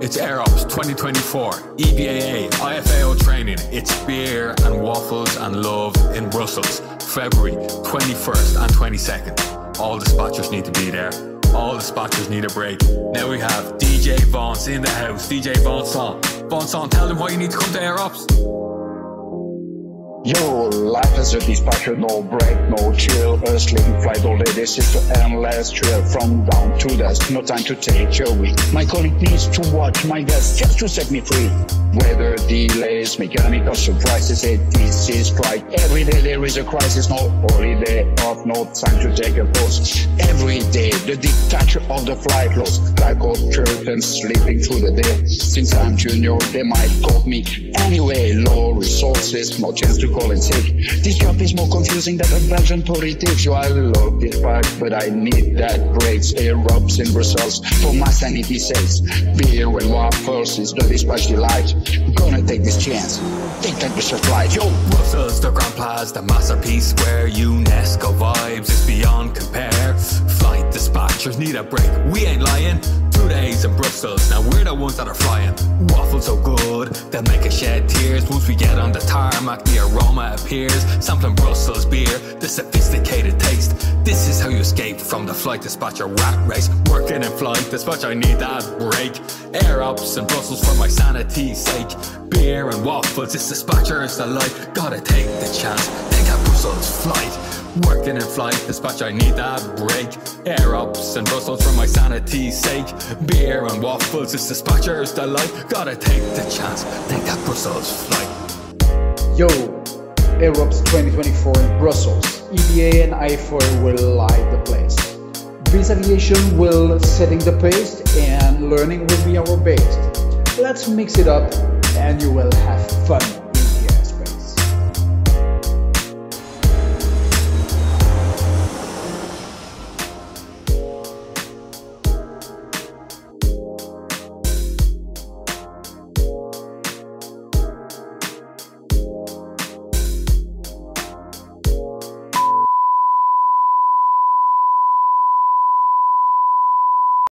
It's Air Ops 2024, EBAA, IFOA training. It's beer and waffles and love in Brussels, February 21st and 22nd. All the sponsors need to be there. All the sponsors need a break. Now we have DJ Vaughn's in the house. DJ Vaughnson. Vaughnson, tell them why you need to come to Air Ops. Yo, life as a dispatcher, no break, no chill. A sleeping flight day, this is endless trail from down to dusk. No time to take your week. My colleague needs to watch my guest just to set me free. Weather delays, mechanical surprises, hey, this is. Every day there is a crisis, no holiday off, no time to take a pause. Every day, the dictator of the flight loss. Like old curtains sleeping through the day. Since I'm junior, they might call me anyway. Low resources, no chance to call in sick. This job is more confusing than a Belgian politics. Yo, I love this bike, but I need that brakes. Air Ops in Brussels for my sanity sakes. Beer and waffles is the dispatch delight. Gonna chance. Take that Mr. Flight, yo. Brussels, the Grand Place, the masterpiece where UNESCO vibes is beyond compare. Flight dispatchers need a break. We ain't lying. Two days in Brussels, now we're the ones that are flying. Waffles so good, they'll make us shed tears. Once we get on the tarmac, the aroma appears. Sampling Brussels beer, the sophisticated. This is how you escape from the flight dispatcher rat race. Working in flight dispatch, I need that break. Air Ops in Brussels for my sanity's sake. Beer and waffles, this dispatcher is the life. Gotta take the chance, take that Brussels flight. Working in flight dispatch, I need that break. Air Ops in Brussels for my sanity's sake. Beer and waffles, this dispatcher is the life. Gotta take the chance, take that Brussels flight. Yo, Aerops 2024 in Brussels. EBA and IFOA will light the place. Biz Aviation will setting the pace and learning will be our base. Let's mix it up and you will have fun.